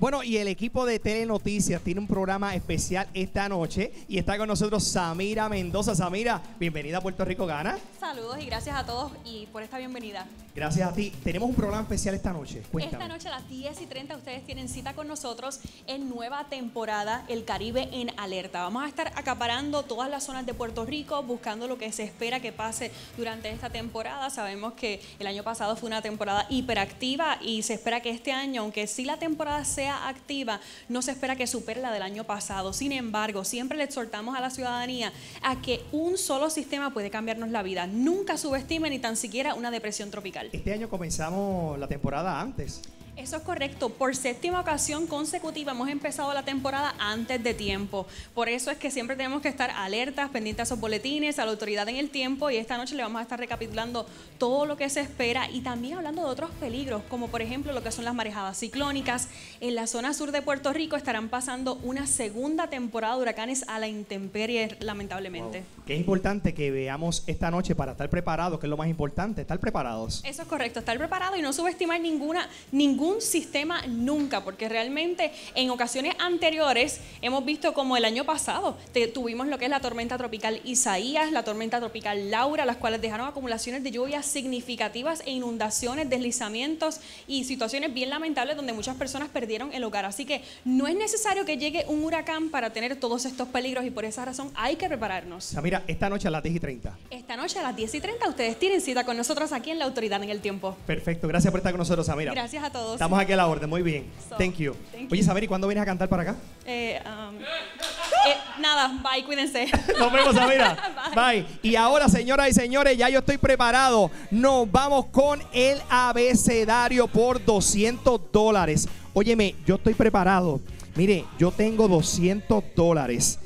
Bueno, y el equipo de Telenoticias tiene un programa especial esta noche y está con nosotros Samira Mendoza. Samira, bienvenida a Puerto Rico Gana. Saludos y gracias a todos y por esta bienvenida. Gracias a ti. Tenemos un programa especial esta noche. Cuéntame. Esta noche a las 10 y 30 ustedes tienen cita con nosotros en nueva temporada El Caribe en Alerta. Vamos a estar acaparando todas las zonas de Puerto Rico, buscando lo que se espera que pase durante esta temporada. Sabemos que el año pasado fue una temporada hiperactiva y se espera que este año, aunque sí la temporada sea activa, no se espera que supere la del año pasado. Sin embargo, siempre le exhortamos a la ciudadanía a que un solo sistema puede cambiarnos la vida. Nunca subestimen ni tan siquiera una depresión tropical. Este año comenzamos la temporada antes. Eso es correcto. Por séptima ocasión consecutiva hemos empezado la temporada antes de tiempo. Por eso es que siempre tenemos que estar alertas, pendientes a esos boletines, a la autoridad en el tiempo y esta noche le vamos a estar recapitulando todo lo que se espera y también hablando de otros peligros, como por ejemplo lo que son las marejadas ciclónicas. En la zona sur de Puerto Rico estarán pasando una segunda temporada de huracanes a la intemperie, lamentablemente. Que es importante que veamos esta noche para estar preparados, que es lo más importante, estar preparados. Eso es correcto, estar preparado y no subestimar ninguna, ningún sistema nunca, porque realmente en ocasiones anteriores hemos visto como el año pasado te- tuvimos lo que es la tormenta tropical Isaías, la tormenta tropical Laura, las cuales dejaron acumulaciones de lluvias significativas e inundaciones, deslizamientos y situaciones bien lamentables donde muchas personas perdieron el hogar. Así que no es necesario que llegue un huracán para tener todos estos peligros y por esa razón hay que prepararnos. Samira, esta noche a las 10 y 30. Esta noche a las 10 y 30 ustedes tienen cita con nosotros aquí en La Autoridad en el Tiempo. Perfecto, gracias por estar con nosotros, Samira. Gracias a todos. Estamos aquí a la orden, muy bien. So, Thank you. thank Oye. Samira, ¿y cuándo vienes a cantar para acá? Eh, um, eh, nada, bye, cuídense. Nos vemos, Samira. Bye. Y ahora, señoras y señores, ya yo estoy preparado. Nos vamos con el abecedario por 200 dólares. Óyeme, yo estoy preparado. Mire, yo tengo 200 dólares.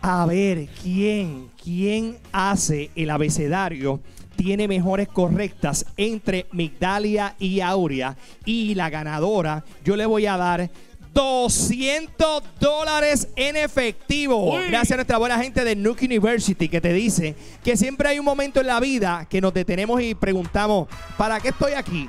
A ver, ¿quién, quién hace el abecedario? Tiene mejores correctas entre Migdalia y Aurea. Y la ganadora, yo le voy a dar 200 dólares en efectivo. Gracias a nuestra buena gente de Nuke University que te dice que siempre hay un momento en la vida que nos detenemos y preguntamos, ¿para qué estoy aquí?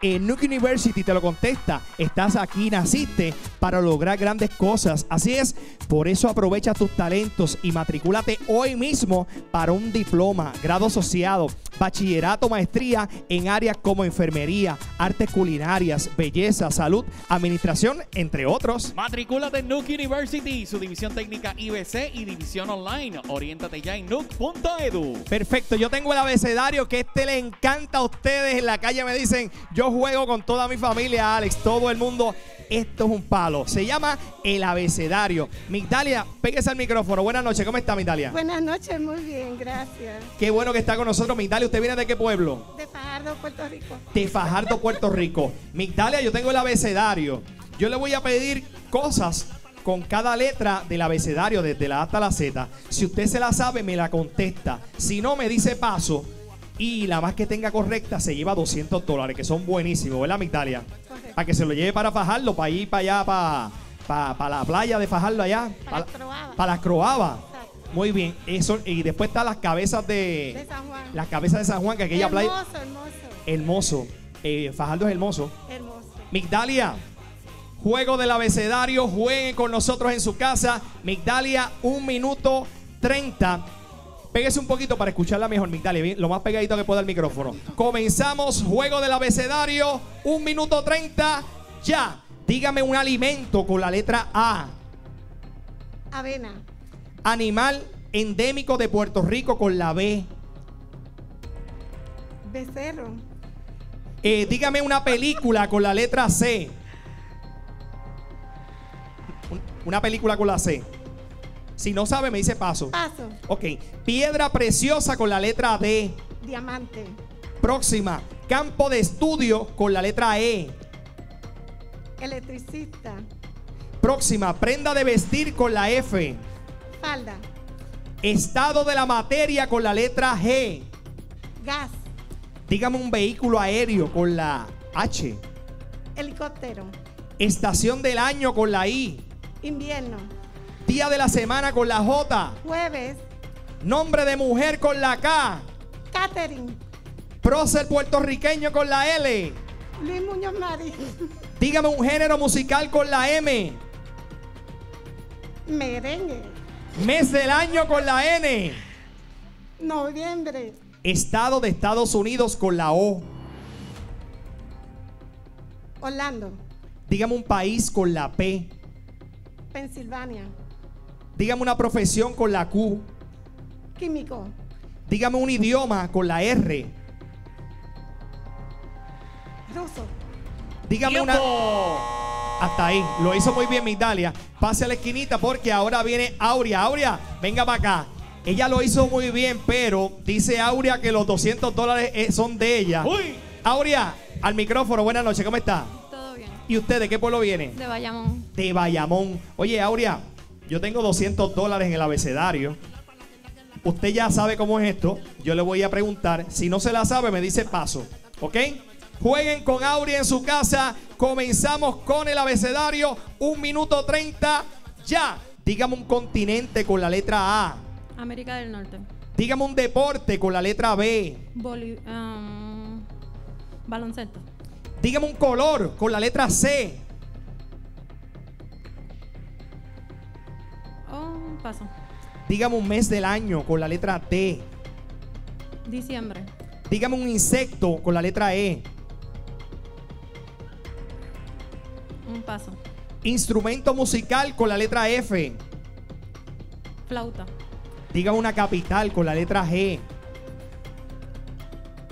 En Nuke University te lo contesta, estás aquí, naciste para lograr grandes cosas. Así es, por eso aprovecha tus talentos y matricúlate hoy mismo para un diploma, grado asociado, bachillerato, maestría en áreas como enfermería, artes culinarias, belleza, salud, administración, entre otros. Matricúlate en Nuke University, su división técnica IBC y división online. Oriéntate ya en nuke.edu. Perfecto, yo tengo el abecedario que este le encanta a ustedes. En la calle me dicen, yo juego con toda mi familia, Alex, todo el mundo. Esto es un palo. Se llama el abecedario. Migdalia, pégese al micrófono. Buenas noches, ¿cómo está Migdalia? Buenas noches, muy bien, gracias. Qué bueno que está con nosotros. Migdalia, ¿usted viene de qué pueblo? De Fajardo, Puerto Rico. De Fajardo, Puerto Rico. Migdalia, yo tengo el abecedario. Yo le voy a pedir cosas con cada letra del abecedario, desde la A hasta la Z. Si usted se la sabe, me la contesta. Si no, me dice paso. Y la más que tenga correcta se lleva 200 dólares, que son buenísimos, ¿verdad, Migdalia? Para que se lo lleve para Fajardo, para ir para allá, para, para, para la playa de Fajardo allá. Para. Para las Croabas. Muy bien. Eso, y después están las cabezas de... De San Juan. Las cabezas de San Juan, que aquella playa... hermoso, hermoso, Hermoso. Eh, Fajardo es hermoso. hermoso. Migdalia, juego del abecedario, jueguen con nosotros en su casa. Migdalia, un minuto 30. Pégese un poquito para escucharla mejor, Migdalia, lo más pegadito que pueda el micrófono. Comenzamos, juego del abecedario, un minuto 30, ya. Dígame un alimento con la letra A. Avena, Animal endémico de Puerto Rico con la B. becerro, Eh, dígame una película con la letra C. Un- Una película con la C. Si no sabe, me dice paso. paso, Ok. Piedra preciosa con la letra D. diamante, Próxima. Campo de estudio con la letra E. electricista, Próxima. Prenda de vestir con la F. falda, Estado de la materia con la letra G. gas, Dígame un vehículo aéreo con la H. helicóptero, Estación del año con la I. invierno, Día de la semana con la J. jueves, Nombre de mujer con la K. catering, Prócer puertorriqueño con la L. Luis Muñoz Marín. Dígame un género musical con la M. Merengue. Mes del año con la N. Noviembre. Estado de Estados Unidos con la O. Orlando. Dígame un país con la P. Pensilvania. Dígame una profesión con la Q. Químico. Dígame un idioma con la R. Ruso. Dígame una... Hasta ahí. Lo hizo muy bien Migdalia. Pase a la esquinita porque ahora viene Aurea. Aurea, venga para acá. Ella lo hizo muy bien, pero dice Aurea que los 200 dólares eh, son de ella. ¡Uy! Aurea, al micrófono. Buenas noches, ¿cómo está? Todo bien. ¿Y usted de qué pueblo viene? De Bayamón. de Bayamón. Oye, Aurea, yo tengo 200 dólares en el abecedario. Usted ya sabe cómo es esto. Yo le voy a preguntar. Si no se la sabe, me dice paso. ¿Ok? Jueguen con Aurea en su casa. Comenzamos con el abecedario. Un minuto 30. Ya. Dígame un continente con la letra A. América del Norte. Dígame un deporte con la letra B. Boli- um, baloncesto. Dígame un color con la letra C. paso. Dígame un mes del año con la letra T. Diciembre. Dígame un insecto con la letra E. Un paso. Instrumento musical con la letra F. Flauta. Dígame una capital con la letra G.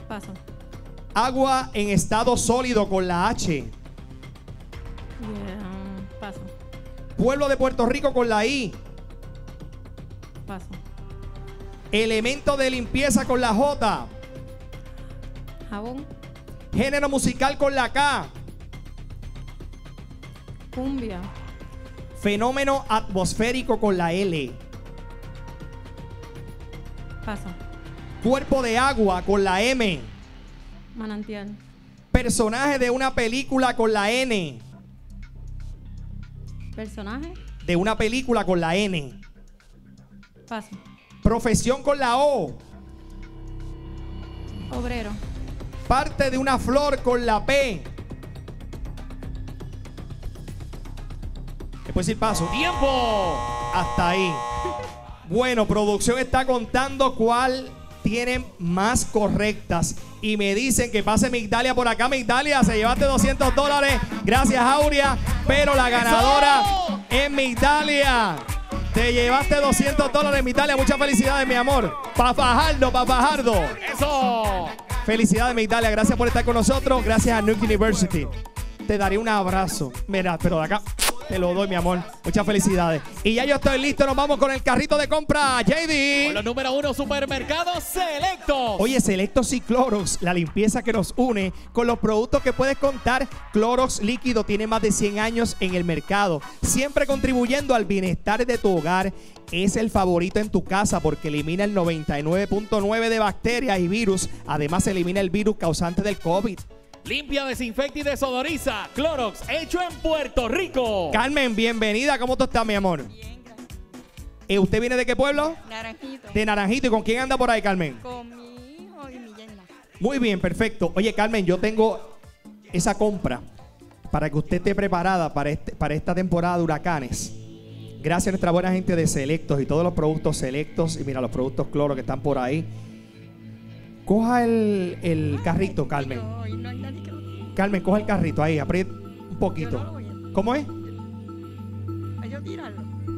Paso. Agua en estado sólido con la H. Yeah, paso. Pueblo de Puerto Rico con la I. Paso. Elemento de limpieza con la J. Jabón. Género musical con la K. Cumbia. Fenómeno atmosférico con la L. Paso. Cuerpo de agua con la M. Manantial. Personaje de una película con la N. Personaje. De una película con la N. Paso. Profesión con la O. Obrero. Parte de una flor con la P. Después el paso. ¡Tiempo! Hasta ahí. Bueno, producción está contando cuál tienen más correctas. Y me dicen que pase Migdalia por acá. Migdalia, se llevaste 200 dólares. Gracias, Aurea. Pero la ganadora es Migdalia. Te llevaste 200 dólares, Migdalia. Muchas felicidades, mi amor. Pa' Fajardo, pa' Fajardo. ¡Eso! Felicidades, Migdalia. Gracias por estar con nosotros. Gracias a Nuke University. Te daré un abrazo. Mira, pero de acá te lo doy, mi amor. Muchas felicidades. Y ya yo estoy listo. Nos vamos con el carrito de compra, Con JD. los número uno supermercados selectos. Oye, Selectos y Clorox, la limpieza que nos une con los productos que puedes contar. Clorox líquido tiene más de 100 años en el mercado, siempre contribuyendo al bienestar de tu hogar. Es el favorito en tu casa porque elimina el 99.9 de bacterias y virus. Además, elimina el virus causante del COVID. Limpia, desinfecta y desodoriza. Clorox, hecho en Puerto Rico. Carmen, bienvenida. ¿Cómo tú estás, mi amor? Eh, ¿Usted viene de qué pueblo? Naranjito. De Naranjito. ¿Y con quién anda por ahí, Carmen? Con mi hijo y mi yerna. Muy bien, perfecto. Oye, Carmen, yo tengo esa compra para que usted esté preparada para, este, para esta temporada de huracanes. Gracias a nuestra buena gente de Selectos y todos los productos Selectos. Y mira, los productos Cloro que están por ahí. Coja el, el carrito, Carmen. Carmen, coja el carrito ahí, apriete un poquito. ¿Cómo es?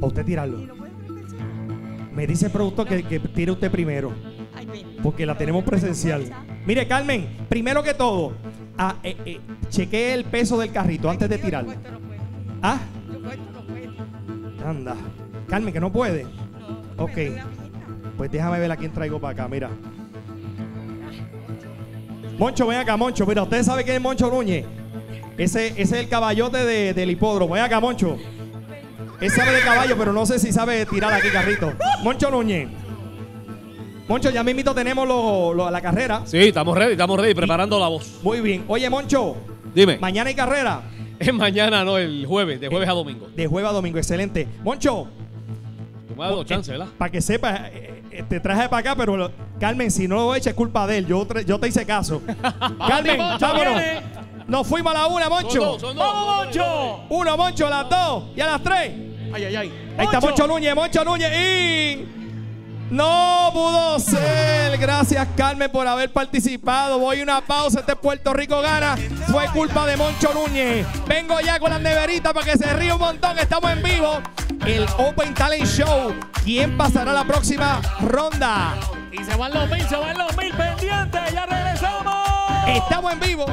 Para usted tirarlo. Me dice el producto que, que tire usted primero. Porque la tenemos presencial. Mire, Carmen, primero que todo, ah, eh, eh, chequee el peso del carrito antes de tirarlo. Ah, anda. Carmen, que no puede. Ok. Pues déjame ver a quién traigo para acá, mira. Moncho, ven acá, Moncho. Mira, usted sabe quién es Moncho Núñez. Ese, ese es el caballote de- del hipódromo. Ven acá, Moncho. Él sabe de caballo, pero no sé si sabe tirar aquí carrito. Moncho Núñez. Moncho, ya mismito tenemos lo- lo- la carrera. Sí, estamos ready, estamos ready, preparando la voz. Muy bien. Oye, Moncho, Dime, mañana hay carrera. es mañana, no, el jueves, de jueves a domingo. De jueves a domingo, excelente. Moncho, Tú me has dado chance, ¿verdad? para que sepas, eh, eh, te traje para acá, pero Carmen, si no lo echa es culpa de él. Yo, te hice caso. Carmen, Moncho, vámonos. viene. Nos fuimos a la una, Son Moncho. dos, son dos. ¡Vamos, Moncho! Uno, Moncho, a las dos y a las tres. ¡Ay, ay, ay! Ahí está Moncho Núñez, Moncho Núñez y... No pudo ser. Gracias, Carmen, por haber participado. Voy a una pausa. Este Puerto Rico gana. Fue culpa de Moncho Núñez. Vengo ya con las neveritas para que se ríe un montón. Estamos en vivo. El Open Talent Show. ¿Quién pasará a la próxima ronda? Y se van los mil, se van los mil pendientes. ¡Ya regresamos! Estamos en vivo.